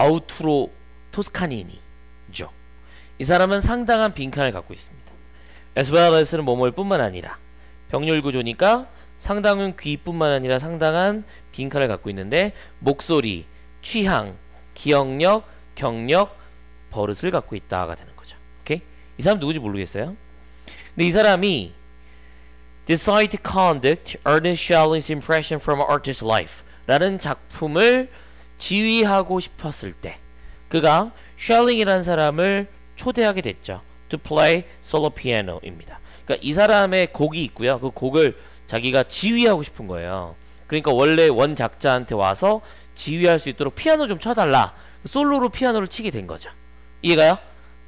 아우투로 토스카니니죠. 이 사람은 상당한 빈칸을 갖고 있습니다. as는 뭐뭐일 뿐만 아니라 병렬 구조니까 상당한 귀뿐만 아니라 상당한 빈칸을 갖고 있는데 목소리, 취향, 기억력, 경력, 버릇을 갖고 있다가 되는 거죠. 오케이? 이 사람 누구지 모르겠어요. 근데 이 사람이 Decide conduct Ernest Shelley's Impression from Artist Life 라는 작품을 지휘하고 싶었을 때 그가 쉘링이라는 사람을 초대하게 됐죠. To play solo piano입니다. 그러니까 이 사람의 곡이 있고요. 그 곡을 자기가 지휘하고 싶은 거예요. 그러니까 원래 원 작자한테 와서 지휘할 수 있도록 피아노 좀 쳐달라. 솔로로 피아노를 치게 된 거죠. 이해가요?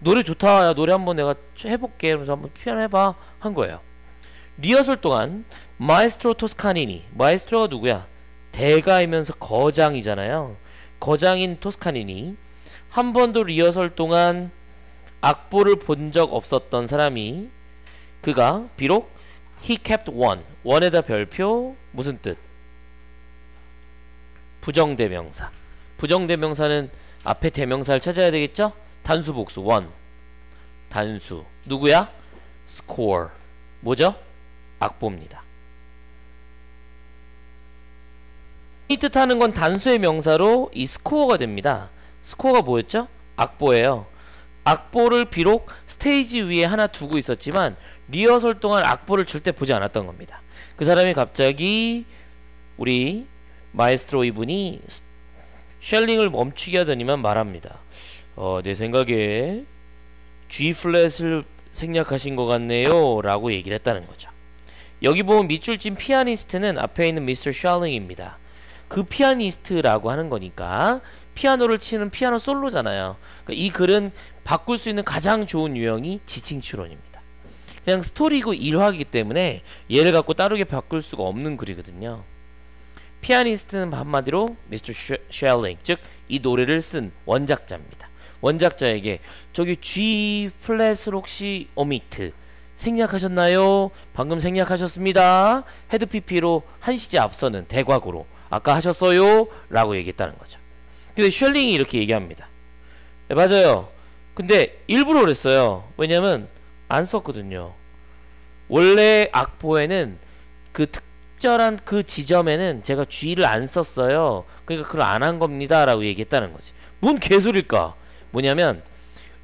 노래 좋다. 야, 노래 한번 내가 해볼게. 그러면서 한번 피아노 해봐. 한 거예요. 리허설 동안 마에스트로 토스카니니. 마에스트로가 누구야? 대가이면서 거장이잖아요. 거장인 토스카니니. 한 번도 리허설 동안 악보를 본 적 없었던 사람이 그가 비록 he kept one 원에다 별표 무슨 뜻? 부정대명사 부정대명사는 앞에 대명사를 찾아야 되겠죠? 단수 복수 one 단수 누구야? score 뭐죠? 악보입니다 이 뜻하는 건 단수의 명사로 이 스코어가 됩니다 스코어가 뭐였죠? 악보예요 악보를 비록 스테이지 위에 하나 두고 있었지만 리허설 동안 악보를 절대 보지 않았던 겁니다. 그 사람이 갑자기 우리 마에스트로 이분이 쉘링을 멈추게 하더니만 말합니다. 어, 내 생각에 G 플랫을 생략하신 것 같네요 라고 얘기를 했다는 거죠. 여기 보면 밑줄 친 피아니스트는 앞에 있는 미스터 쉘링입니다. 그 피아니스트라고 하는 거니까 피아노를 치는 피아노 솔로잖아요. 그러니까 이 글은 바꿀 수 있는 가장 좋은 유형이 지칭 추론입니다. 그냥 스토리고 일화이기 때문에 얘를 갖고 다르게 바꿀 수가 없는 글이거든요. 피아니스트는 한마디로 미스터 쉘링, 즉 이 노래를 쓴 원작자입니다. 원작자에게 저기 G 플랫을 혹시 오미트 생략하셨나요? 방금 생략하셨습니다. had PP로 한 시제 앞서는 대과거로 아까 하셨어요? 라고 얘기했다는 거죠. 근데 쉘링이 이렇게 얘기합니다. 네, 맞아요. 근데 일부러 그랬어요. 왜냐면 안 썼거든요. 원래 악보에는 그 특별한 그 지점에는 제가 G를 안 썼어요. 그러니까 그걸 안 한 겁니다. 라고 얘기했다는 거지. 뭔 개소리일까? 뭐냐면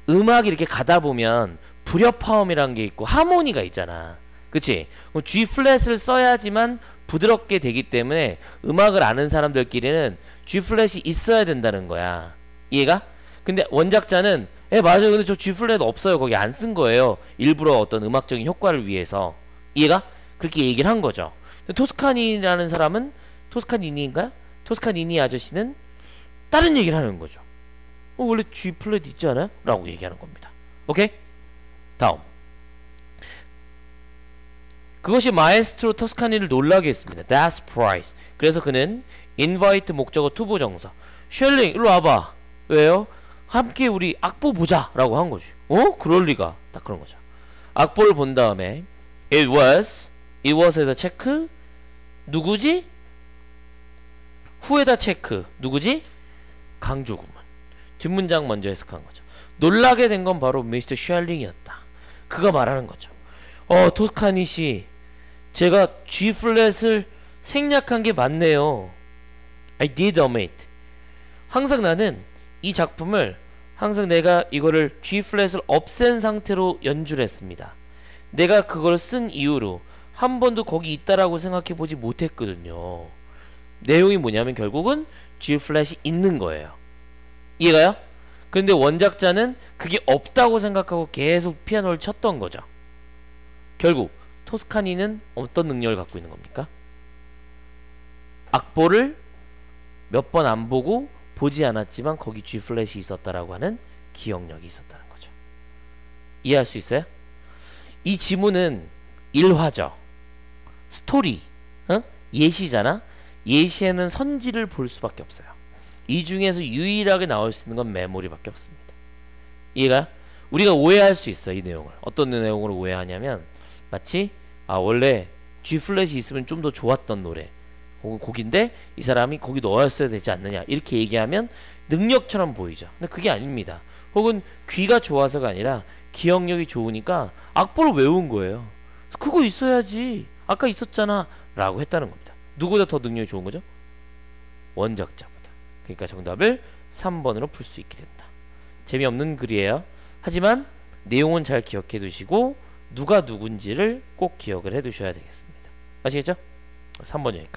음악이 이렇게 가다 보면 불협화음이란 게 있고 하모니가 있잖아. 그치? G 플랫을 써야지만 부드럽게 되기 때문에 음악을 아는 사람들끼리는 G 플랫이 있어야 된다는 거야. 이해가? 근데 원작자는 예 맞아요 근데 저 G 플랫 없어요 거기 안 쓴 거예요 일부러 어떤 음악적인 효과를 위해서 이해가? 그렇게 얘기를 한 거죠 토스카니라는 사람은 토스카니니인가? 토스카니니 아저씨는 다른 얘기를 하는 거죠 어, 원래 G 플랫 있지 않아요? 라고 얘기하는 겁니다 오케이? 다음 그것이 마에스트로 토스카니를 놀라게 했습니다. That surprised. 그래서 그는 invite 목적어 to부정사. 쉘링 일로 와봐. 왜요? 함께 우리 악보 보자 라고 한 거지. 어? 그럴 리가. 딱 그런 거죠. 악보를 본 다음에 It was It was에다 체크. 누구지? 후에다 체크. 누구지? 강조구문. 뒷문장 먼저 해석한 거죠. 놀라게 된 건 바로 미스터 쉘링이었다. 그가 말하는 거죠. 어 토스카니 제가 G 플랫을 생략한 게 맞네요 I did omit 항상 나는 이 작품을 항상 내가 이거를 G 플랫을 없앤 상태로 연주를 했습니다. 내가 그걸 쓴 이후로 한 번도 거기 있다라고 생각해 보지 못했거든요. 내용이 뭐냐면 결국은 G 플랫이 있는 거예요. 이해가요? 근데 원작자는 그게 없다고 생각하고 계속 피아노를 쳤던 거죠. 결국 토스카니는 어떤 능력을 갖고 있는 겁니까? 악보를 몇 번 안 보고 보지 않았지만 거기 G 플랫이 있었다라고 하는 기억력이 있었다는 거죠. 이해할 수 있어요? 이 지문은 일화죠. 스토리, 어? 예시잖아. 예시에는 선지를 볼 수밖에 없어요. 이 중에서 유일하게 나올 수 있는 건 메모리밖에 없습니다. 이해가? 우리가 오해할 수 있어 이 내용을. 어떤 내용으로 오해하냐면 마치 아 원래 G 플랫이 있으면 좀 더 좋았던 노래 곡인데 이 사람이 거기 넣었어야 되지 않느냐 이렇게 얘기하면 능력처럼 보이죠. 근데 그게 아닙니다. 혹은 귀가 좋아서가 아니라 기억력이 좋으니까 악보를 외운 거예요. 그거 있어야지. 아까 있었잖아. 라고 했다는 겁니다. 누구보다 더 능력이 좋은 거죠? 원작자보다. 그러니까 정답을 3번으로 풀 수 있게 된다. 재미없는 글이에요. 하지만 내용은 잘 기억해 두시고 누가 누군지를 꼭 기억을 해 두셔야 되겠습니다. 아시겠죠? 3번 여기까지.